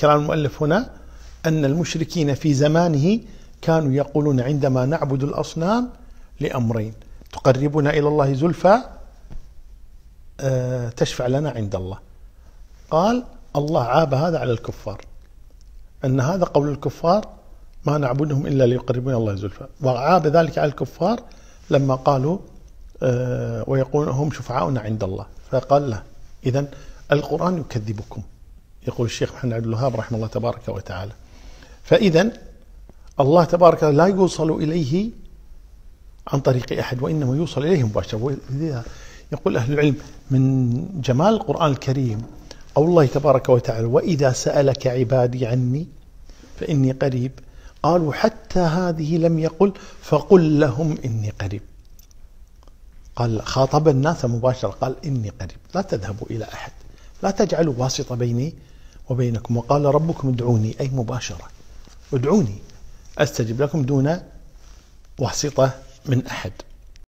كلام المؤلف هنا أن المشركين في زمانه كانوا يقولون عندما نعبد الأصنام لأمرين تقربنا إلى الله زلفى آه، تشفع لنا عند الله. قال الله عاب هذا على الكفار. أن هذا قول الكفار ما نعبدهم إلا ليقربون الله زلفى. وعاب ذلك على الكفار لما قالوا آه، ويقولون هم شفعاؤنا عند الله. فقال له إذا القرآن يكذبكم. يقول الشيخ محمد عبد الوهاب رحمه الله تبارك وتعالى. فإذا الله تبارك لا يوصل إليه عن طريق أحد وإنما يوصل إليه مباشرة. يقول أهل العلم من جمال القرآن الكريم أو الله تبارك وتعالى وإذا سألك عبادي عني فإني قريب. قالوا حتى هذه لم يقل فقل لهم إني قريب. قال خاطب الناس مباشرة قال إني قريب. لا تذهبوا إلى أحد. لا تجعلوا واسطة بيني وبينكم وقال ربكم ادعوني أي مباشرة. ادعوني أستجب لكم دون واسطة من أحد.